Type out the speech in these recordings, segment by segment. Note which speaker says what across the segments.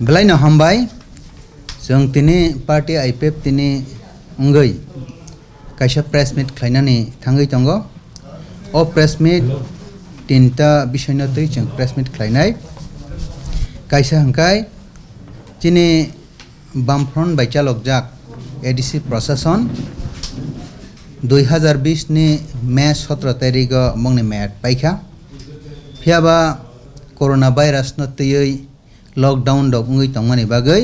Speaker 1: belai no hambai sung tini party ipep tini ungai kaisa press meet khainani thangai tongo o press meet tinta bishoy no tui chung press meet khainai kaisa hangkai tini বামফ্রন্ট বাইচালকজাক ADC প্রশাসন দুই হাজার বিশনি মে সতেরো তারিখ মংনি মেয়াদ পাইখা ফিয়াবা করোনা ভাইরাস নতৈयै lockdown dok ungui tongmani bagoi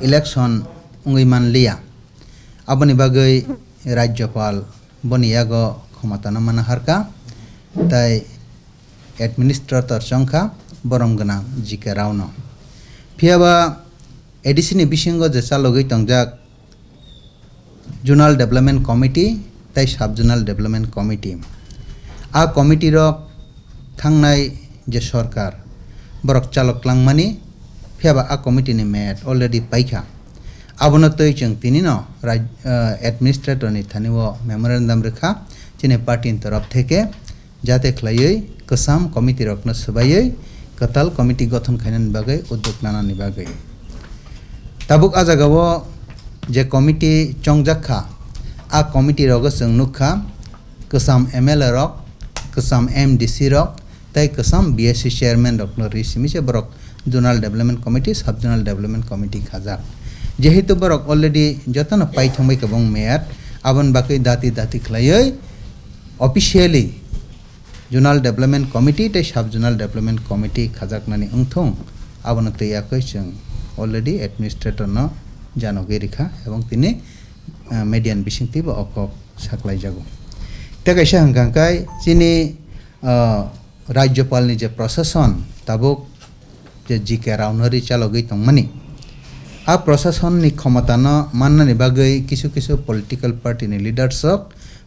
Speaker 1: election ungui manliya aboni bagoi রাজ্যপাল বনিয়াগ ক্ষমতানো মানা হারকা তাই অ্যাডমিনিস্ট্রেটর সংখ্যা বরম গোনাং জিকে রাউনো ফিয়াবা এডিসিনি বিসঙ্গ যে চালগৈ তংজাক জোনাল ডেভেলপমেন্ট কমিটি তাই সাব জোনাল ডেভেলপমেন্ট কমিটি আ কমিটির থাংনাই যে সরকার বরক চালক লাংমানি हेबा आ कमिटी ने मेट अलरेडी पाइखा अबनतय चंग तिनी न राज एडमिनिस्ट्रेटर ने थानिव मेमोरेंडम रेखा चिने पार्टी तरफ़ थेके जाते खलाई कसाम कमिटी रक्न सबाई कताल कमिटी गठन खैनन बगै उद्योग नाना निबा गय तबुक आ जागाव जे कमिटी चंग जाखा आ कमिटी रग चंग नुखा कसाम एमएलए रक कसाम एमडीसी रख तै कसाम बीएससी चेयरमैन डॉक्टर रिसिमी से बरक zonal development committee sub zonal development committee khazar jehetu borok already jotana pai thongai kabong mayor abon bakai dati dati khlayoi officially zonal development committee te sub zonal development committee khazak nani ungthong abon te yakoi chung already administrator no জানগে রেখা এবং তিনি median বিশিংতি বা অকক সাকলাই যাগো তেকাইসা হাঙ্কাঙ্কাই যিনি রাজ্যপালনি যে প্রশাসন তাবুক જે રાવનરી ચાલો ગઈ તમની આ પ્રશાસનની ક્ષમતાનો માનના નિભાગઈ কিছু কিছু পলিটিক্যাল পার্টিনি লিডারসক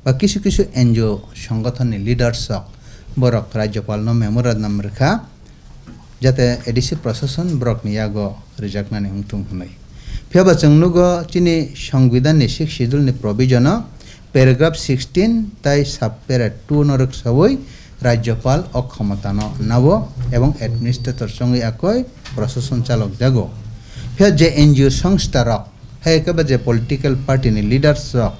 Speaker 1: বা কিছু কিছু এনজিও সংগঠনের লিডারসক বরক রাজ্যপাল ন মেমোরাদ নাম রেখা যাতে এডিসি প্রশাসন ব্রক নিয়াগ রিজাকনানি হুংটুং হুনই ফিয়াবা চংনুগ চিনি সংবিধাননি সিক্স শিডিউলনি প্রভিজন প্যারাগ্রাফ সিক্সটিন তাই সাব প্যারা টু নরক সবই রাজ্যপাল অক্ষমতানো নাব এবং অ্যাডমিনিস্ট্রেটর সঙ্গে একই প্রশাসন চালক জাগো ফের যে এনজিও সংস্থা রক হাইকে যে পলিটিক্যাল পার্টিনি লিডার্স রক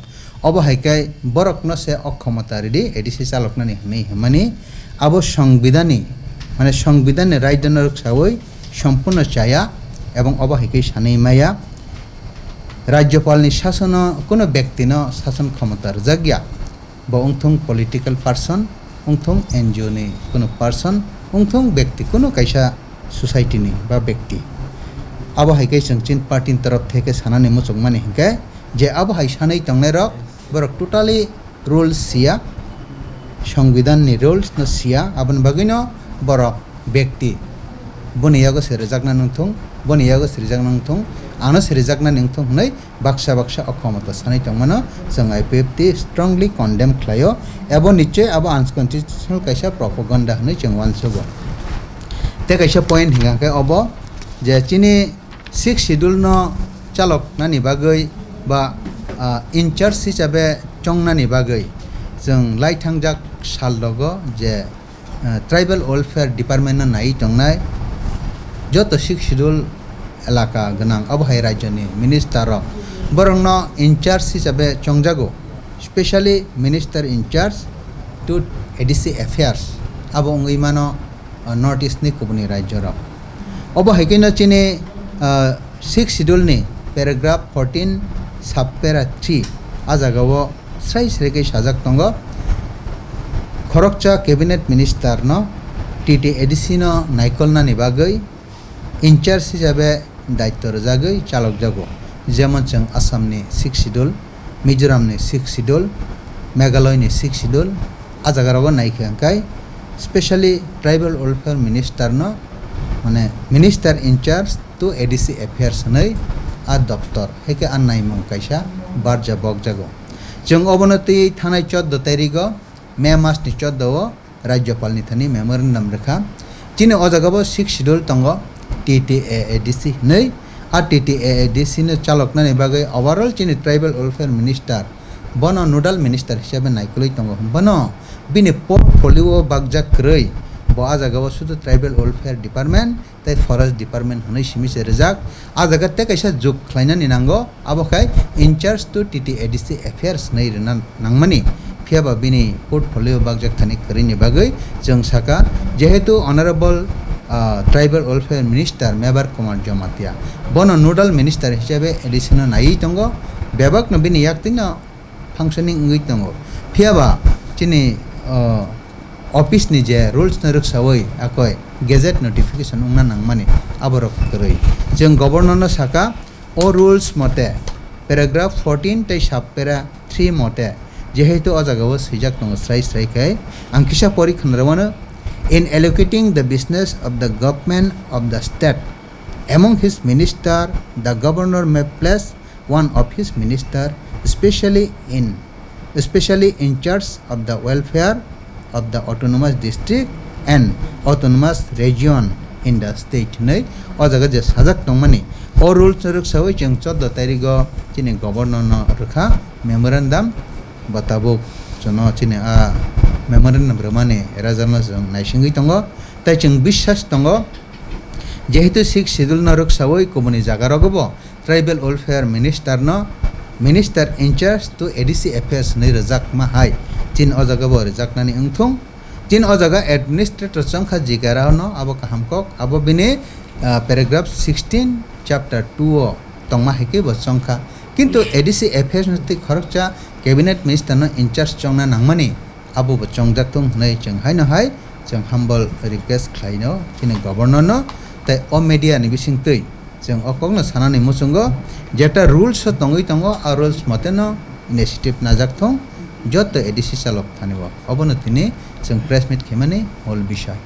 Speaker 1: অব হাইকাই বরক ন সে অক্ষমতা রেডি এডিসি চালক নানি হমেই হেমানি। আবো সংবিধানী মানে সংবিধানে রায়দানের সাবই সম্পূর্ণ চায়া এবং অবহাইকাই সানেই মায়া। রাজ্যপালনি শাসন কোনো ব্যক্তি ন শাসন ক্ষমতার জাগিয়া বা উংথং পলিটিক্যাল পার্সন উংথং এনজিও নেই কোনো পার্সন উংথং ব্যক্তি কোনো কাইসা সোসাইটি নেই বা ব্যক্তি আবহাই হাইকে চংচিন পার্টির তরফ থেকে সানানি মানে হিংকে যে আবহাই সানাই তংনে রক বরক টোটালি রুলস সিয়া সংবিধাননি রুলস ন সিয়া আবন বাগিন বরক ব্যক্তি বনিয়াগো সেরে জাগনা নংথং বনিয়াগো সেরে জাগনা নংথং ano srijakna ningthung hunai baksha baksha akhomata sanai tongmano chung IPF ti strongly condemn khlaio abo niche abo unconstitutional kaisa propaganda hunai chung wansogo te kaisa point hinga kai abo je chini six schedule no chalok nani bagoi ba in charge hisabe chongnani bagoi chung lai thangjak sal logo je tribal welfare department নাই টংনাই যত শিখ schedule এলাকা গোনাং আবহাই রাজ্যনি minister বরং ন in charge হিসাবে চংজাগো specially minister in-charge to ADC affairs আবো ইমানো north ইস্টনি কুবনি রাজ্যর अब हाइकिनो चिने सिक्स शिड्युलनि पेराग्राफ फर्टिन साब पेरा थ्रि आ जागाव स्राय स्रायकै साजाक दङ खरकचा केबिनेट मिनिस्टार न टिटि एडिसि न नायकलनानि बागै इनचार्ज हिसाबै दायित्व जागै चालक जागो जेमनजों आसामनि सिक्स सिडुल मिज'रामनि सिक्स सिडुल मेघालयनि सिक्स सिडुल आजागारावबो नायखोंखाय स्पेशली ट्राइबल वेलफेयर मिनिस्टारनो माने minister incharge to A D C affairs नै আর দপ্তর হেকে আর নাই মঙ্কাইসা বারজা বকজাগ জং অবনতি থানায় চোদ্দ তারিখ মে মাসনি চোদ্দ রাজ্যপালনি থানি মেমোরেন্ডাম রেখা চিনে অজাগাব সিক্স শিডিউল তঙ্গ TTAADC nei RTTAADC ne chalok na bagai overall chini tribal welfare minister bono nodal minister hisabe naikoloi tongo bono bine portfolio bagja krei bo ajaga bo sudu tribal welfare department tai forest department hunai simi se rejak ajaga te kaisa juk khlaina ni nango abokai in charge to TTAADC affairs nei renan nangmani Pia babini portfolio bagjak tani kerini bagai jeng saka jehetu honorable tribal welfare minister Mevar Kumar Jamatia বন nodal minister হিসেবে এলিসিনো নাই দঙ্গ ব্যাপক নবীন ইয়াক তিন functioning ইঙ্গিত দঙ্গ ফিয়াবা চিনি office নিজে rules নরক সাবই আকয় গেজেট নোটিফিকেশন উংনা নাংমানি আবরক করই যেন গভর্নর সাকা ও রুলস মতে প্যারাগ্রাফ ফোরটিন তাই সাব প্যারা থ্রি মতে যেহেতু অজাগাও সৈজাক দঙ্গ স্রাই স্রাইকাই আংকিসা পরীক্ষণ রওয়ানো in allocating the business of the government of the state among his minister the governor may place one of his minister especially in especially in charge of the welfare of the autonomous district and autonomous region in the state नै अ जग्गा जे साजाक दंमानि अ rules रुक सबै जों चौध तारिख चिनि governor न रखा मेमोरेन्डाम बताबुक जन चिनि आ मेमोरेन्डाम रमाने राजानो जों नायसिङै दङ ताइ जों बिश्वास दङ যেহেতু সিক্স শিডিউল নরক সবই কমনি জায়গা রগব ট্রাইবেল ওয়েলফেয়ার মিনিস্টার ন minister in-charge to ADC affairs नै রজাক মা হাই চিন অ জায়গা বো রজাক নানি উংথুং চিন অ জায়গা এডমিনিস্ট্রেটর সংখ্যা জিগারা ন আবো কাহামকক আবো বিনে প্যারাগ্রাফ সিক্সটিন চ্যাপ্টার টু ও তংমা হেকে বো সংখ্যা কিন্তু এডিসি এফেয়ার্স নতি খরকচা ক্যাবিনেট মিনিস্টার ন ইনচার্জ চংনা নাংমানি abo bo chongjak tong hnai chung haino hai chung humble request khlaino chini governor no tai o media ni bising tui chung o kong no sanani musungo jeta rules so tongoi tongo a rules mate no initiative najak thong joto edisi salok thanibo obono tini chung press meet khemani whole bishoy